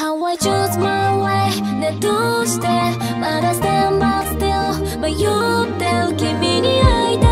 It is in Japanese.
How I choose my way ねどうしてまだ stand by still 迷ってる君に会いたい